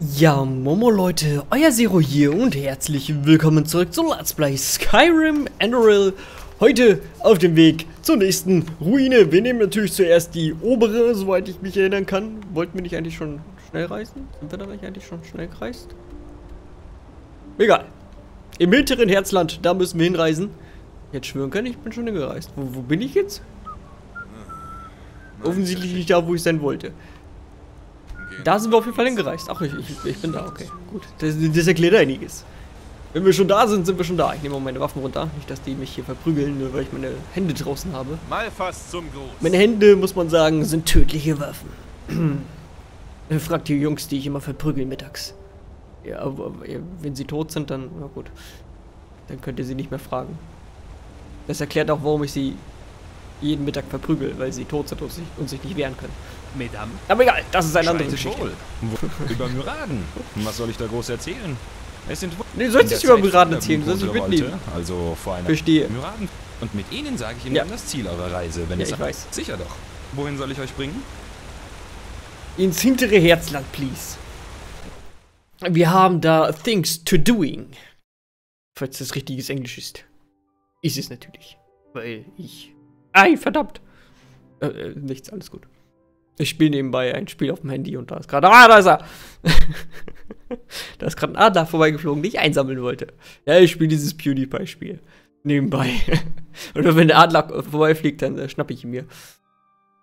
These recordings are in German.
Ja, Momo Leute, euer Zero hier und herzlich willkommen zurück zu Let's Play Skyrim Enderil. Heute auf dem Weg zur nächsten Ruine. Wir nehmen natürlich zuerst die obere, soweit ich mich erinnern kann. Wollten wir nicht eigentlich schon schnell reisen? Sind wir da eigentlich schon schnell gereist? Egal. Im hinteren Herzland, da müssen wir hinreisen. Jetzt schwören können, ich bin schon hingereist. Wo, wo bin ich jetzt? Offensichtlich nicht da, wo ich sein wollte. Da sind wir auf jeden Fall hingereist. Ach, ich, ich, ich bin da, okay. Gut. Das, das, erklärt einiges. Wenn wir schon da sind, sind wir schon da. Ich nehme mal meine Waffen runter. Nicht, dass die mich hier verprügeln, nur weil ich meine Hände draußen habe. Mal fast zum Gruß. Meine Hände, muss man sagen, sind tödliche Waffen. Fragt die Jungs, die ich immer verprügeln mittags. Ja, aber wenn sie tot sind, dann, na gut. Dann könnt ihr sie nicht mehr fragen. Das erklärt auch, warum ich sie jeden Mittag verprügel, weil sie tot sind und sich, und sich nicht wehren können. Mesdames. Aber egal, das ist eine andere Geschichte. Wohl. Über Myraden. Was soll ich da groß erzählen? Es sind Nee, du sollst nicht über Myraden erzählen, du sollst es mitnehmen. Also vor einer Verstehe. Myraden. Und mit ihnen sage ich Ihnen Ja. dann das Ziel eurer Reise, wenn Ja, es ich weiß. Sicher doch. Wohin soll ich euch bringen? Ins hintere Herzland, please. Wir haben da Things to Doing. Falls das richtiges Englisch ist. Ist es natürlich. Weil ich. Ei, verdammt! Äh, äh, nichts, alles gut. Ich spiele nebenbei ein Spiel auf dem Handy und da ist gerade. Ah, da ist er! da ist gerade ein Adler vorbeigeflogen, den ich einsammeln wollte. Ja, ich spiele dieses PewDiePie-Spiel. Nebenbei. Oder wenn der Adler vorbeifliegt, dann äh, schnapp ich ihn mir.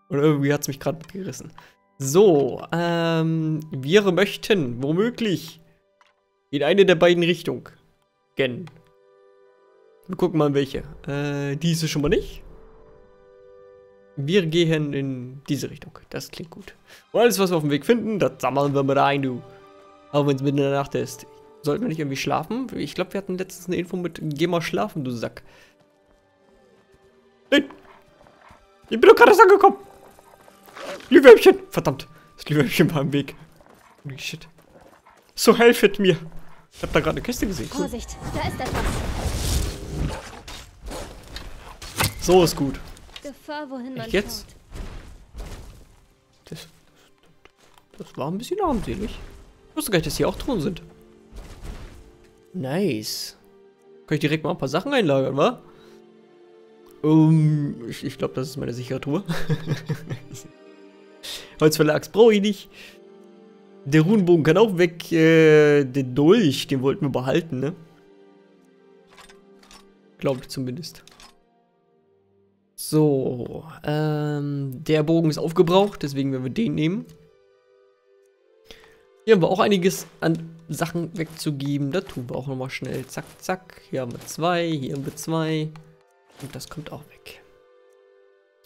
Und irgendwie hat es mich gerade mitgerissen. So, ähm, wir möchten womöglich in eine der beiden Richtungen gehen. Wir gucken mal in welche. Äh, diese schon mal nicht. Wir gehen in diese Richtung. Das klingt gut. Und alles, was wir auf dem Weg finden, das sammeln wir mit rein, du. Auch wenn es mitten in der Nacht ist. Sollten wir nicht irgendwie schlafen? Ich glaube, wir hatten letztens eine Info mit Geh mal schlafen, du Sack. Nein! Ich bin doch gerade angekommen! Glühwürmchen! Verdammt! Das Glühwürmchen war im Weg. Holy shit. So helfet mir! Ich hab da gerade eine Kiste gesehen. Vorsicht, da ist etwas. So ist gut. Gefahr, wohin man jetzt? schaut. Das, das war ein bisschen armselig. Ich wusste gar nicht, dass hier auch Truhen sind. Nice. Kann ich direkt mal ein paar Sachen einlagern, wa? Um, ich, ich glaube, das ist meine sichere Truhe. Holzverlags brauche ich nicht. Der Runenbogen kann auch weg. Äh, den Dolch, den wollten wir behalten, ne? Glaube ich zumindest. So, ähm, der Bogen ist aufgebraucht, deswegen werden wir den nehmen. Hier haben wir auch einiges an Sachen wegzugeben. Da tun wir auch nochmal schnell. Zack, zack. Hier haben wir zwei, hier haben wir zwei. Und das kommt auch weg.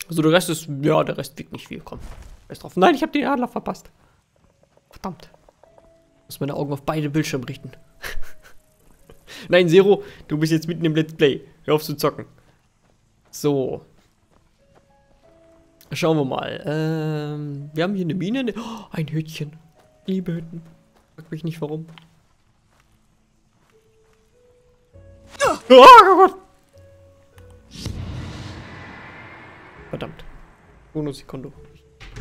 Also der Rest ist, ja, der Rest wiegt nicht viel. Komm, Rest drauf. Nein, ich habe den Adler verpasst. Verdammt. Muss meine Augen auf beide Bildschirme richten. Nein, Zero, du bist jetzt mitten im Let's Play. Hör auf zu zocken. So. Schauen wir mal. Ähm, wir haben hier eine Mine. ne- Oh, ein Hütchen. Liebe Hütten. Frag mich nicht warum. Oh Gott! Verdammt. Secondo.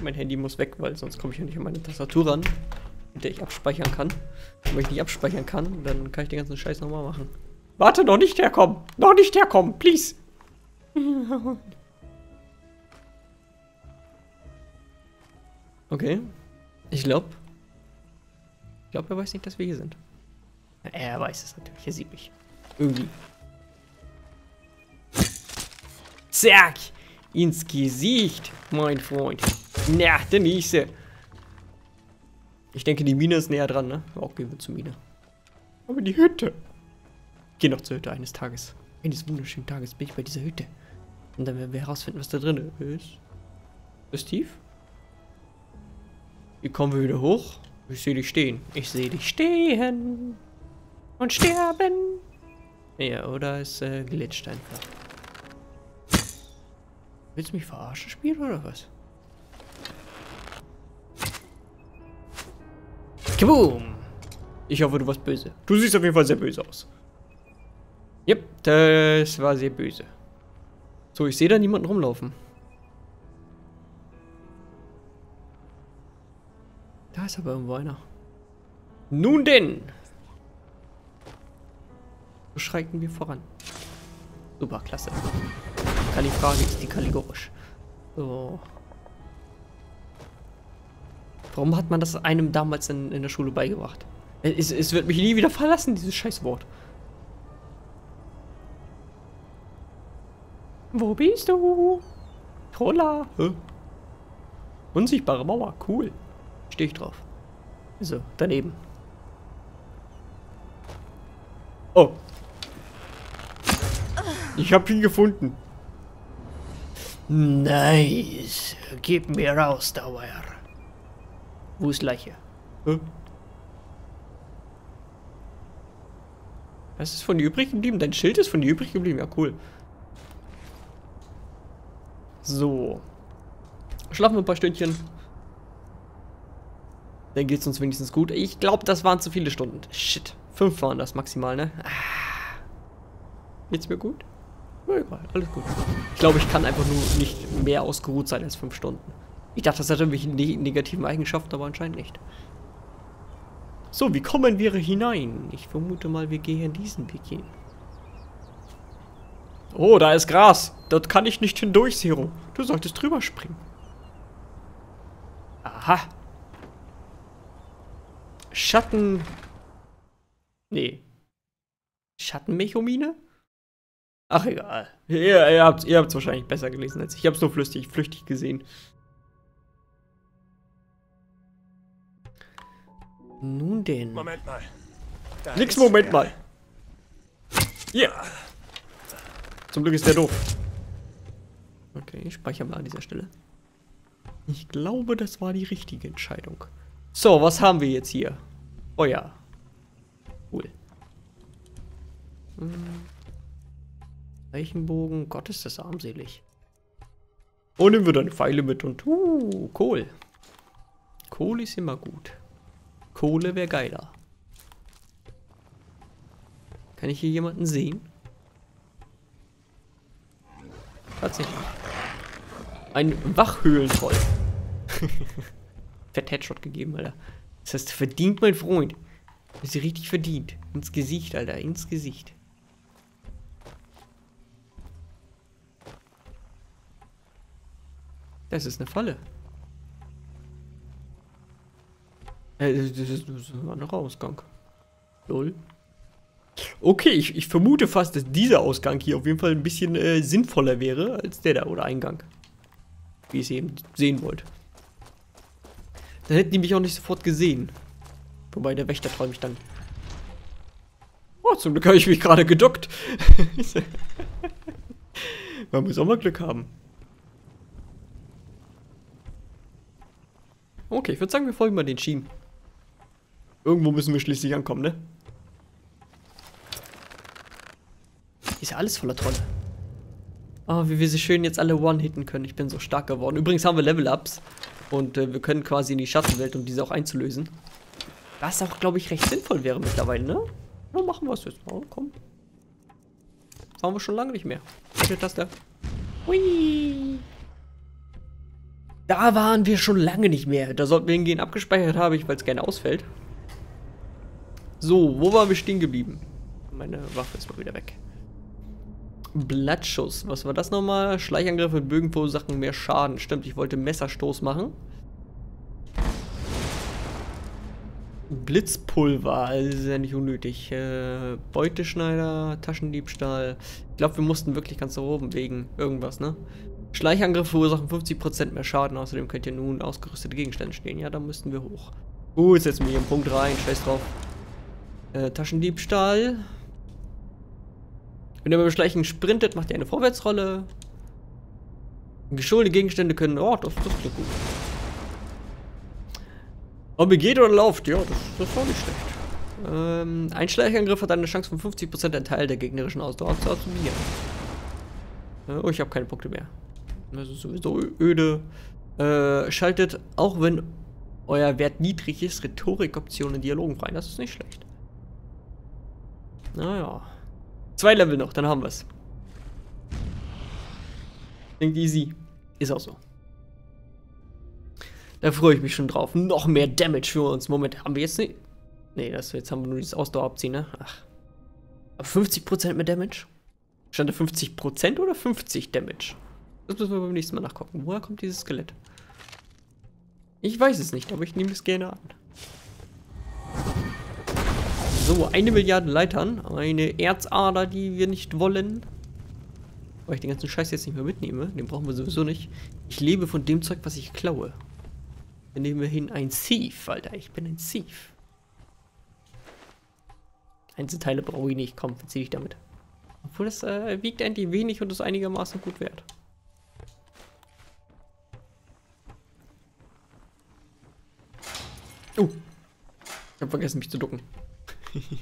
Mein Handy muss weg, weil sonst komme ich ja nicht an meine Tastatur ran, mit der ich abspeichern kann. Und wenn ich nicht abspeichern kann, dann kann ich den ganzen Scheiß nochmal machen. Warte, noch nicht herkommen! Noch nicht herkommen, please! Okay. Ich glaube. Ich glaube, er weiß nicht, dass wir hier sind. Er weiß es natürlich. Er sieht mich. Irgendwie. Zack! Ins Gesicht, mein Freund. Na, der nächste. Ich denke, die Mine ist näher dran, ne? Auch gehen wir zur Mine. Aber die Hütte. Ich gehe noch zur Hütte eines Tages. Eines wunderschönen Tages bin ich bei dieser Hütte. Und dann werden wir herausfinden, was da drin ist. Ist tief? Wie kommen wir wieder hoch? Ich sehe dich stehen. Ich sehe dich stehen. Und sterben. Ja, oder es äh, glitscht einfach. Willst du mich verarschen, Spiel, oder was? Kaboom! Ich hoffe, du warst böse. Du siehst auf jeden Fall sehr böse aus. Yep, das war sehr böse. So, ich sehe da niemanden rumlaufen. Ist aber irgendwo einer. Nun denn. So schreiten wir voran. Super, klasse. Kalifrage ist die kaligorisch. So. Warum hat man das einem damals in, in der Schule beigebracht? Es, es wird mich nie wieder verlassen, dieses Scheißwort. Wo bist du? Trolla. Hä? Unsichtbare Mauer, cool. Stehe ich drauf. So, daneben. Oh. Ich habe ihn gefunden. Nice. Gib mir raus, Dauer. Wo ist Leiche? Hä? Was ist von dir übrig geblieben? Dein Schild ist von dir übrig geblieben. Ja, cool. So. Schlafen wir ein paar Stündchen. Dann geht es uns wenigstens gut. Ich glaube, das waren zu viele Stunden. Shit. Fünf waren das maximal, ne? Ah. Geht's mir gut? Ja, egal, alles gut. Ich glaube, ich kann einfach nur nicht mehr ausgeruht sein als fünf Stunden. Ich dachte, das hätte irgendwelche ne negativen Eigenschaften, aber anscheinend nicht. So, wie kommen wir hinein? Ich vermute mal, wir gehen diesen Weg hin. Oh, da ist Gras. Dort kann ich nicht hindurch, Zero. Du solltest drüber springen. Aha. Schatten... Nee. Schattenmechomine? Ach, egal. Ihr, ihr habt es wahrscheinlich besser gelesen als ich. Ich habe es nur flüchtig, flüchtig gesehen. Nun denn. Moment mal. Da Nix, Moment er. mal. Hier. Zum Glück ist der doof. Okay, ich speichere mal an dieser Stelle. Ich glaube, das war die richtige Entscheidung. So, was haben wir jetzt hier? Oh ja. Cool. Hm. Leichenbogen. Gott, ist das armselig. Und nehmen wir dann Pfeile mit und... Uh, Kohl. Kohl ist immer gut. Kohle wäre geiler. Kann ich hier jemanden sehen? Tatsächlich. Ein Wachhöhlentroll. Fett Headshot gegeben, Alter. Das heißt, verdient, mein Freund. Das ist richtig verdient. Ins Gesicht, Alter. Ins Gesicht. Das ist eine Falle. Äh, das ist, das ist ein Ausgang. Lol. Okay, ich, ich vermute fast, dass dieser Ausgang hier auf jeden Fall ein bisschen äh, sinnvoller wäre als der da oder Eingang. Wie ihr es eben sehen wollt. Dann hätten die mich auch nicht sofort gesehen. Wobei der Wächter träumt mich dann. Oh, zum Glück habe ich mich gerade geduckt. Man muss auch mal Glück haben. Okay, ich würde sagen, wir folgen mal den Schienen. Irgendwo müssen wir schließlich ankommen, ne? Ist ja alles voller Trolle. Oh, wie wir sie schön jetzt alle one-hitten können. Ich bin so stark geworden. Übrigens haben wir Level-Ups. Und äh, wir können quasi in die Schattenwelt, um diese auch einzulösen. Was auch, glaube ich, recht sinnvoll wäre mittlerweile, ne? Na, machen wir es jetzt mal. Komm. Das haben wir schon lange nicht mehr. Welche Taste? Hui. Da waren wir schon lange nicht mehr. Da sollten wir hingehen. Abgespeichert habe ich, weil es gerne ausfällt. So, wo waren wir stehen geblieben? Meine Waffe ist mal wieder weg. Blattschuss. Was war das nochmal? Schleichangriffe mit Bögen verursachen mehr Schaden. Stimmt, ich wollte Messerstoß machen. Blitzpulver, das ist ja nicht unnötig. Äh, Beuteschneider, Taschendiebstahl. Ich glaube, wir mussten wirklich ganz da oben wegen irgendwas, ne? Schleichangriffe verursachen 50% mehr Schaden. Außerdem könnt ihr nun ausgerüstete Gegenstände stehen. Ja, da müssten wir hoch. Uh, jetzt setzen wir hier einen Punkt rein. Scheiß drauf. Äh, Taschendiebstahl. Wenn ihr beim Schleichen sprintet, macht ihr eine Vorwärtsrolle. Geschulte Gegenstände können... Oh, das, das klingt gut. Ob ihr geht oder lauft, ja, das, das war nicht schlecht. Ähm, ein Schleichangriff hat eine Chance von 50% einen Teil der gegnerischen Ausdauer zu absorbieren. Äh, oh, ich habe keine Punkte mehr. Das ist sowieso öde. Äh, schaltet, auch wenn euer Wert niedrig ist, Rhetorikoptionen in Dialogen frei. Das ist nicht schlecht. Naja. Zwei Level noch, dann haben wir es. Klingt easy. Ist auch so. Da freue ich mich schon drauf. Noch mehr Damage für uns. Moment, haben wir jetzt nicht. Nee, das, jetzt haben wir nur dieses Ausdauer abziehen, ne? Ach. Aber 50% mehr Damage? Stand da 50% oder 50 Damage? Das müssen wir beim nächsten Mal nachgucken. Woher kommt dieses Skelett? Ich weiß es nicht, aber ich nehme es gerne an. So, eine Milliarde Leitern. Eine Erzader, die wir nicht wollen. Weil ich den ganzen Scheiß jetzt nicht mehr mitnehme. Den brauchen wir sowieso nicht. Ich lebe von dem Zeug, was ich klaue. Dann nehmen wir hin ein Thief, Alter. Ich bin ein Thief. Einzelteile brauche ich nicht. Komm, verziehe ich damit. Obwohl das äh, wiegt endlich wenig und ist einigermaßen gut wert. Oh. Ich habe vergessen, mich zu ducken.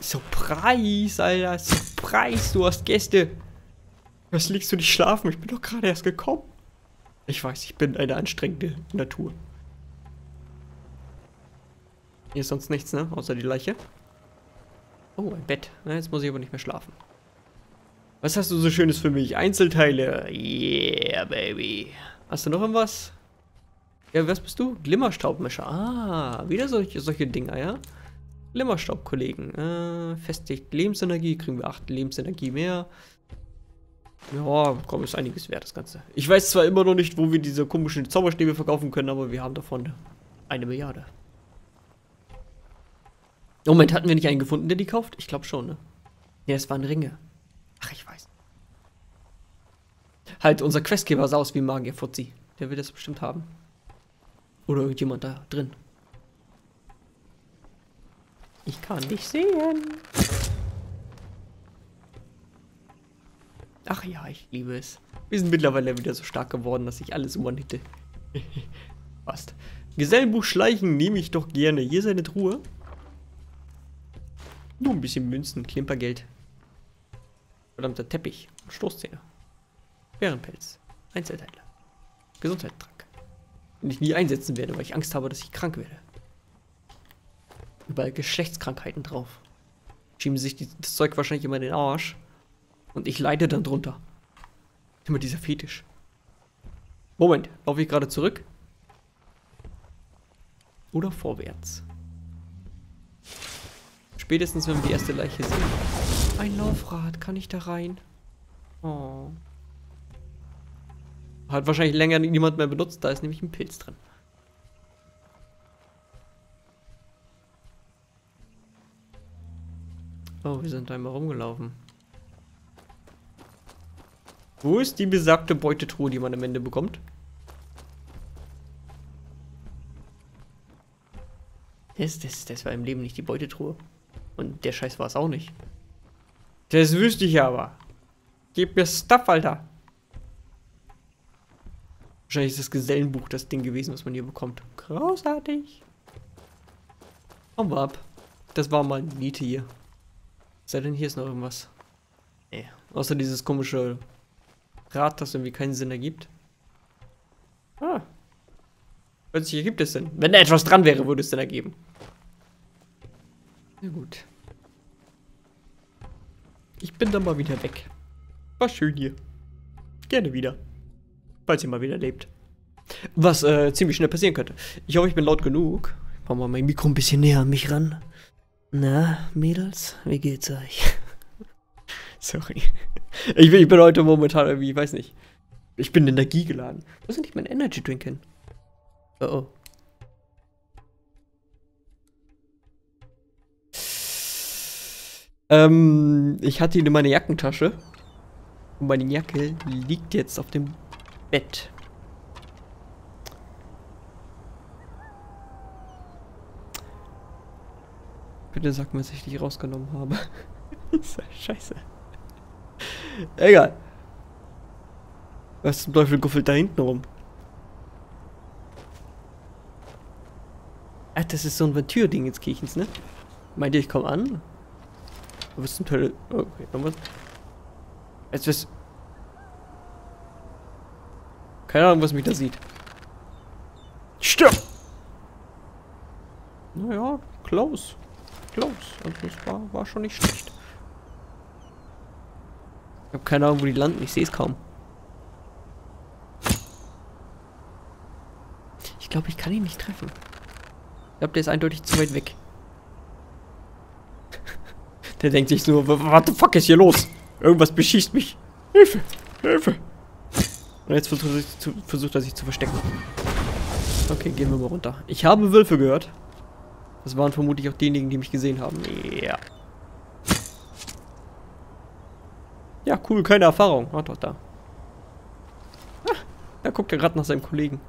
Surprise, Alter. Surprise, du hast Gäste. Was liegst du nicht schlafen? Ich bin doch gerade erst gekommen. Ich weiß, ich bin eine anstrengende Natur. Hier ist sonst nichts, ne? Außer die Leiche. Oh, ein Bett. Na, jetzt muss ich aber nicht mehr schlafen. Was hast du so Schönes für mich? Einzelteile. Yeah, baby. Hast du noch irgendwas? Ja, was bist du? Glimmerstaubmischer. Ah, wieder solche, solche Dinger, ja? Glimmerstaubkollegen. Äh, festigt Lebensenergie. Kriegen wir 8 Lebensenergie mehr. Ja, komm, ist einiges wert, das Ganze. Ich weiß zwar immer noch nicht, wo wir diese komischen Zauberstäbe verkaufen können, aber wir haben davon eine Milliarde. Moment, hatten wir nicht einen gefunden, der die kauft? Ich glaube schon, ne? Ja, es waren Ringe. Ach, ich weiß. Halt, unser Questgeber sah aus wie Magier Fuzzi. Der will das bestimmt haben. Oder irgendjemand da drin. Ich kann dich sehen. Ach ja, ich liebe es. Wir sind mittlerweile wieder so stark geworden, dass ich alles umhitte. Passt. Gesellenbuch Schleichen nehme ich doch gerne. Hier ist eine Truhe. Nur ein bisschen Münzen, Klimpergeld. Verdammter Teppich. Stoßzähne. Bärenpelz. Einzelteile. Gesundheitstrank. Den ich nie einsetzen werde, weil ich Angst habe, dass ich krank werde. Überall Geschlechtskrankheiten drauf. Schieben sich die, das Zeug wahrscheinlich immer in den Arsch. Und ich leide dann drunter. Immer dieser Fetisch. Moment, laufe ich gerade zurück? Oder vorwärts? Spätestens, wenn wir die erste Leiche sehen. Ein Laufrad, kann ich da rein? Oh. Hat wahrscheinlich länger niemand mehr benutzt, da ist nämlich ein Pilz drin. Oh, wir sind einmal rumgelaufen. Wo ist die besagte Beutetruhe, die man am Ende bekommt? Das, das, das war im Leben nicht die Beutetruhe. Und der Scheiß war es auch nicht. Das wüsste ich aber. Gib mir Stuff, Alter. Wahrscheinlich ist das Gesellenbuch das Ding gewesen, was man hier bekommt. Großartig. Hauen wir ab. Das war mal eine Miete hier. Sei denn, hier ist noch irgendwas. Nee. Außer dieses komische Rad, das irgendwie keinen Sinn ergibt. Ah. Plötzlich ergibt es Sinn. Wenn da etwas dran wäre, würde es Sinn ergeben. Na gut. Ich bin dann mal wieder weg. War schön hier. Gerne wieder. Falls ihr mal wieder lebt. Was äh, ziemlich schnell passieren könnte. Ich hoffe, ich bin laut genug. Ich mach mal mein Mikro ein bisschen näher an mich ran. Na, Mädels, wie geht's euch? Sorry. Ich bin, ich bin heute momentan irgendwie, ich weiß nicht. Ich bin energiegeladen. Wo ist nicht mein Energy Drink hin? Oh oh. Ähm, ich hatte ihn in meiner Jackentasche. Und meine Jacke liegt jetzt auf dem Bett. Bitte sag mir, dass ich dich rausgenommen habe. Scheiße. Egal. Was zum Teufel guffelt da hinten rum? Ach, das ist so ein Ventürding jetzt Kirchens, ne? Meint ihr, ich komme an? Was zum Teufel? Okay, nochmal. Jetzt wisst. Keine Ahnung, was mich da sieht. Stirb! Naja, close. Close. Also es war, war schon nicht schlecht. Ich habe keine Ahnung, wo die landen. Ich sehe es kaum. Ich glaube, ich kann ihn nicht treffen. Ich glaube, der ist eindeutig zu weit weg. der denkt sich nur, what the fuck ist hier los? Irgendwas beschießt mich. Hilfe, Hilfe. Und jetzt versucht er, sich zu, versucht er sich zu verstecken. Okay, gehen wir mal runter. Ich habe Wölfe gehört. Das waren vermutlich auch diejenigen, die mich gesehen haben. Ja. Ja, cool, keine Erfahrung. Ah, doch, da. Ah, da guckt er gerade nach seinem Kollegen.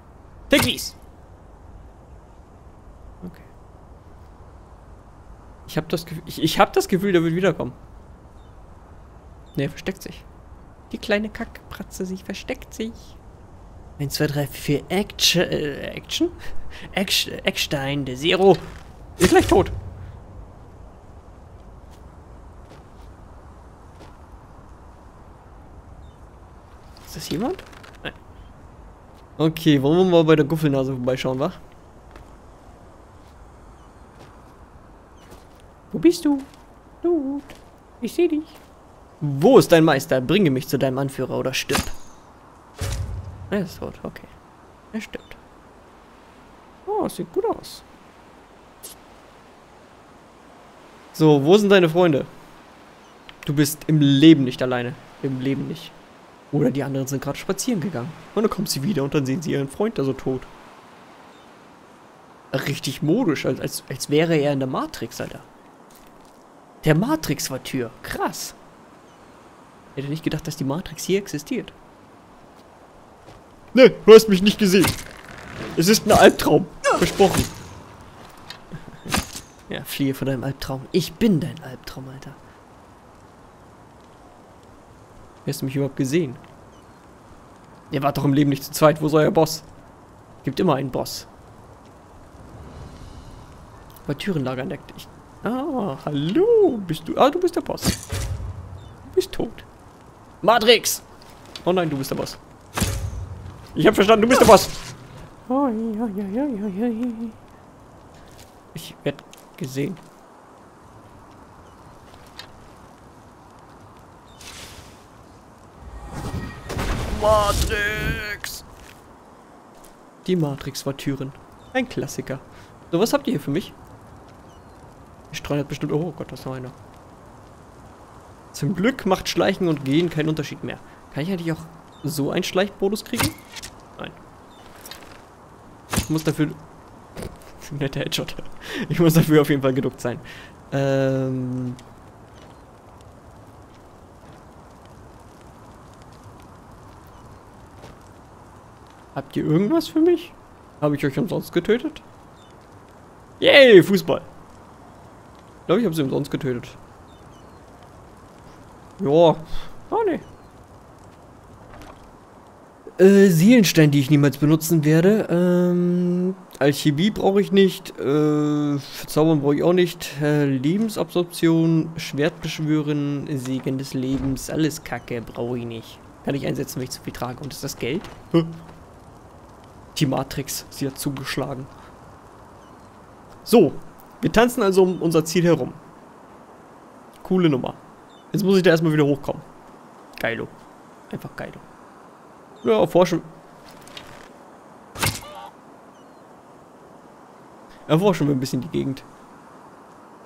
Piggies! Okay. Ich habe das Gefühl, ich, ich habe das Gefühl, der wird wiederkommen. Ne, er versteckt sich. Die kleine Kackpratze, sie versteckt sich. 1, 2, 3, 4, Action, äh, Action? Eckstein, Eckstein, der Zero. Ist gleich tot. Ist das jemand? Nein. Okay, wollen wir mal bei der Guffelnase vorbeischauen, wa? Wo bist du? Dude, ich sehe dich. Wo ist dein Meister? Bringe mich zu deinem Anführer oder stirb. Er ist tot, okay. Er stirbt. Oh, sieht gut aus. So, wo sind deine Freunde? Du bist im Leben nicht alleine. Im Leben nicht. Oder die anderen sind gerade spazieren gegangen. Und dann kommt sie wieder und dann sehen sie ihren Freund da so tot. Richtig modisch, als, als, als wäre er in der Matrix, Alter. Der Matrix war Tür. Krass. Hätte nicht gedacht, dass die Matrix hier existiert. Ne, du hast mich nicht gesehen. Es ist ein Albtraum. Versprochen. Ja, fliehe von deinem Albtraum. Ich bin dein Albtraum, Alter. Wie hast du mich überhaupt gesehen? Ihr wart doch im Leben nicht zu zweit. Wo ist euer Boss? Gibt immer einen Boss. Bei Türenlager entdeckt. Ich. Ah, hallo. Bist du. Ah, du bist der Boss. Du bist tot. Matrix! Oh nein, du bist der Boss. Ich hab verstanden, du bist der Boss. Ich werd gesehen. Matrix! Die Matrix war Türen. Ein Klassiker. So, was habt ihr hier für mich? Ich streue bestimmt... Oh Gott, das ist noch einer. Zum Glück macht Schleichen und Gehen keinen Unterschied mehr. Kann ich eigentlich auch so einen Schleichbonus kriegen? Nein. Ich muss dafür... Netter Headshot. Ich muss dafür auf jeden Fall geduckt sein. Ähm... Habt ihr irgendwas für mich? Habe ich euch umsonst getötet? Yay, Fußball. Ich glaube, ich habe sie umsonst getötet. Ja. Oh, ne. Äh, Seelenstein, die ich niemals benutzen werde. Ähm, Alchemie brauche ich nicht. Äh, Zaubern brauche ich auch nicht. Äh, Lebensabsorption, Schwert beschwören, Segen des Lebens, alles Kacke brauche ich nicht. Kann ich einsetzen, wenn ich zu viel trage. Und ist das Geld? Die Matrix, sie hat zugeschlagen. So, wir tanzen also um unser Ziel herum. Coole Nummer. Jetzt muss ich da erstmal wieder hochkommen. Geilo. Einfach geilo. Ja, erforschen. Erforschen wir ein bisschen die Gegend.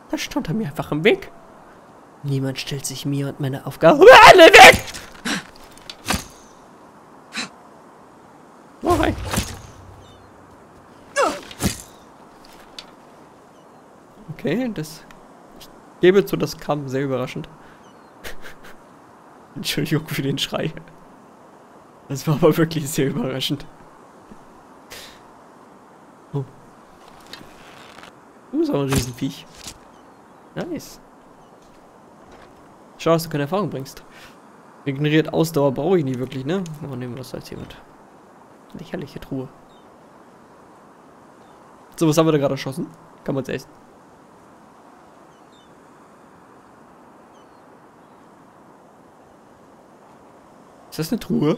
Da stand er mir einfach im Weg. Niemand stellt sich mir und meine Aufgabe. Alle weg! Oh, hi. Okay, das... Ich gebe zu, das kam sehr überraschend. Entschuldigung für den Schrei. Das war aber wirklich sehr überraschend. Oh. Du bist auch ein Riesenviech. Nice. Schau, dass du keine Erfahrung bringst. Ignoriert Ausdauer brauche ich nicht wirklich, ne? Aber nehmen wir das als mit. Lächerliche Truhe. So, was haben wir da gerade erschossen? Kann man es essen? Ist das eine Truhe?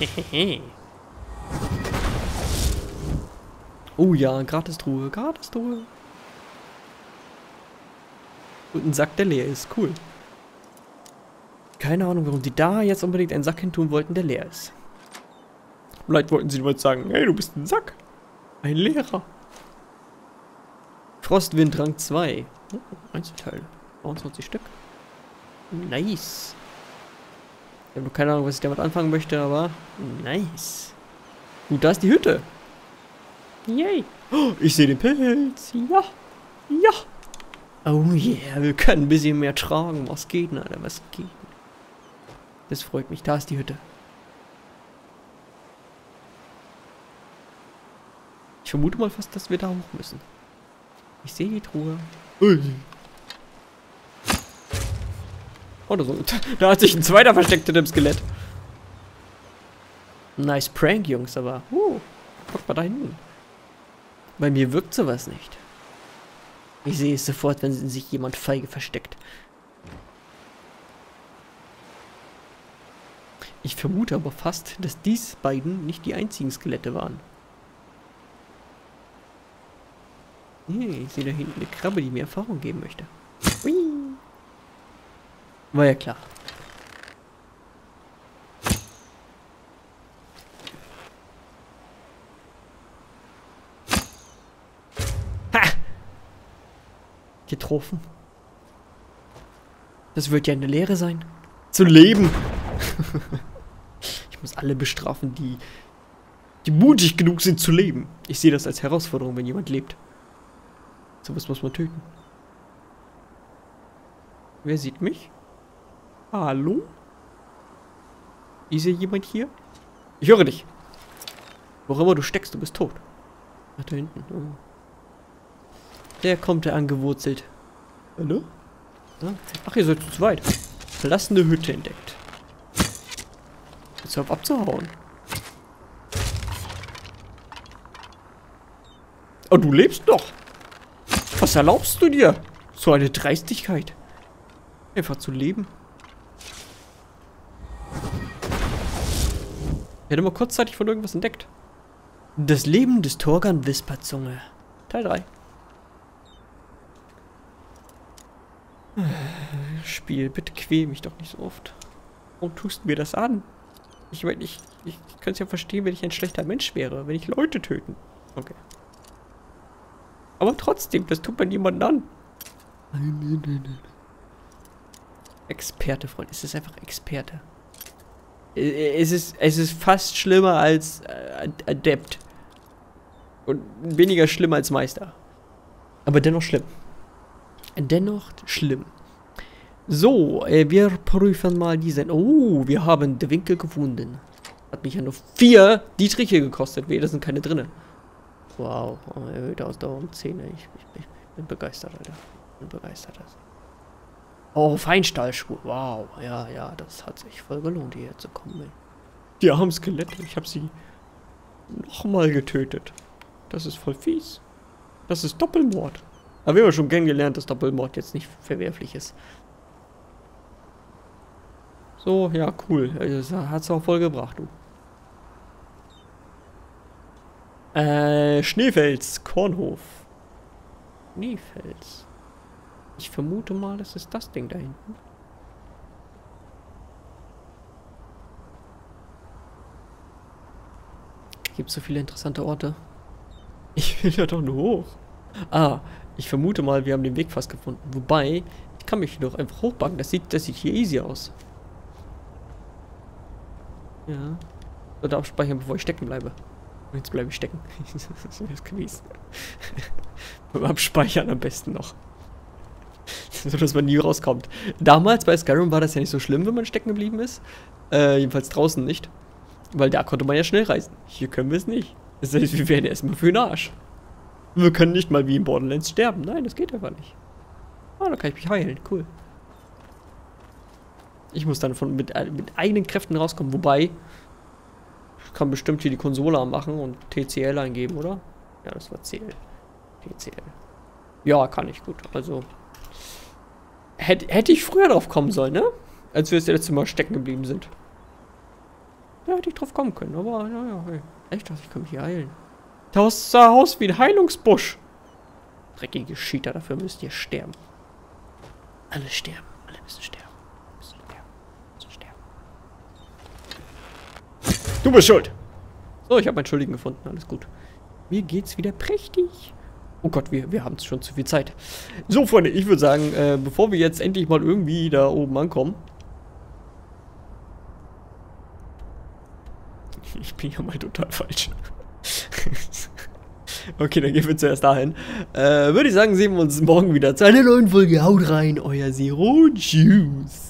oh ja, Gratistruhe, Gratistruhe. Und ein Sack, der leer ist. Cool. Keine Ahnung, warum die da jetzt unbedingt einen Sack hin tun wollten, der leer ist. Vielleicht wollten sie nur sagen, hey, du bist ein Sack. Ein Lehrer. Frostwind Rang 2. Oh, Einzelteile. 29 Stück. Nice. Ich habe noch keine Ahnung, was ich damit anfangen möchte, aber nice. Gut, da ist die Hütte. Yay. Oh, ich sehe den Pilz. Ja. Ja. Oh yeah, wir können ein bisschen mehr tragen. Was geht denn, Alter? Was geht denn? Das freut mich. Da ist die Hütte. Ich vermute mal fast, dass wir da hoch müssen. Ich sehe die Truhe. Ui. Oder so. Da hat sich ein zweiter versteckt in dem Skelett. Nice Prank, Jungs, aber. Uh, guck mal da hinten. Bei mir wirkt sowas nicht. Ich sehe es sofort, wenn sich jemand feige versteckt. Ich vermute aber fast, dass dies beiden nicht die einzigen Skelette waren. Nee, ich sehe da hinten eine Krabbe, die mir Erfahrung geben möchte. Hui. War ja klar. Ha! Getroffen. Das wird ja eine Lehre sein. Zu leben. ich muss alle bestrafen, die, die mutig genug sind zu leben. Ich sehe das als Herausforderung, wenn jemand lebt. So was muss man töten. Wer sieht mich? Hallo? Ist hier jemand hier? Ich höre dich. Wo immer du steckst, du bist tot. Ach, da hinten. Oh. Der kommt der angewurzelt. Hallo? Ach, ihr seid zu zweit. Verlassene Hütte entdeckt. Jetzt auf abzuhauen. Oh, du lebst noch. Was erlaubst du dir? So eine Dreistigkeit. Einfach zu leben. Ich hätte mal kurzzeitig von irgendwas entdeckt. Das Leben des Torgan Wisperzunge. Teil 3. Spiel, bitte quäl mich doch nicht so oft. Warum tust du mir das an? Ich meine, ich, ich, ich könnte es ja verstehen, wenn ich ein schlechter Mensch wäre, wenn ich Leute töten. Okay. Aber trotzdem, das tut man niemandem an. Nein, nein, nein, nein. Experte, Freund. Es ist einfach Experte. Es ist, es ist fast schlimmer als äh, Adept. Und weniger schlimm als Meister. Aber dennoch schlimm. Dennoch schlimm. So, äh, wir prüfen mal diesen. Oh, wir haben den Winkel gefunden. Hat mich ja nur vier Dietriche gekostet. Weh, da sind keine drinne. Wow, erhöhte Ausdauer um 10. Ich, ich, ich, bin begeistert, Alter. Ich bin begeistert. Oh, Feinstahlschuhe. Wow, ja, ja, das hat sich voll gelohnt, hierher zu kommen. Die armen Skelette, ich habe sie nochmal getötet. Das ist voll fies. Das ist Doppelmord. Aber wir haben schon kennengelernt, dass Doppelmord jetzt nicht verwerflich ist. So, ja, cool. Das hat's auch voll gebracht, du. Äh, Schneefels, Kornhof. Schneefels. Ich vermute mal, das ist das Ding da hinten. Gibt so viele interessante Orte. Ich will ja doch nur hoch. Ah, ich vermute mal, wir haben den Weg fast gefunden. Wobei, ich kann mich doch einfach hochbacken. Das sieht, das sieht hier easy aus. Ja. Sollte abspeichern, bevor ich stecken bleibe. Jetzt bleibe ich stecken. das ist gewiss. Beim Abspeichern am besten noch. so dass man nie rauskommt. Damals bei Skyrim war das ja nicht so schlimm, wenn man stecken geblieben ist. Äh, jedenfalls draußen nicht. Weil da konnte man ja schnell reisen. Hier können wir es nicht. Das heißt, wir werden erstmal für den Arsch. Wir können nicht mal wie in Borderlands sterben. Nein, das geht einfach nicht. Ah, da kann ich mich heilen. Cool. Ich muss dann von, mit, äh, mit eigenen Kräften rauskommen. Wobei, kann bestimmt hier die Konsole machen und TCL eingeben, oder? Ja, das war CL. TCL. Ja, kann ich gut. Also, hätte, ich früher drauf kommen sollen, ne? Als wir das letzte Mal stecken geblieben sind. Ja, hätte ich drauf kommen können, aber, ja, ja, hey. Echt, ich kann mich hier heilen. Das sah aus wie ein Heilungsbusch. Dreckige Cheater, dafür müsst ihr sterben. Alle sterben. Alle. Müssen sterben. Du bist schuld. So, ich habe meinen Schuldigen gefunden. Alles gut. Mir geht's wieder prächtig. Oh Gott, wir, wir haben schon zu viel Zeit. So, Freunde, ich würde sagen, äh, bevor wir jetzt endlich mal irgendwie da oben ankommen. Ich bin ja mal total falsch. okay, dann gehen wir zuerst dahin. Äh, würde ich sagen, sehen wir uns morgen wieder zu einer neuen Folge. Haut rein, euer Zero. Tschüss.